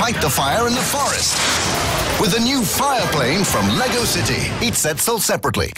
fight the fire in the forest. With a new fire plane from LEGO City. Each set sold separately.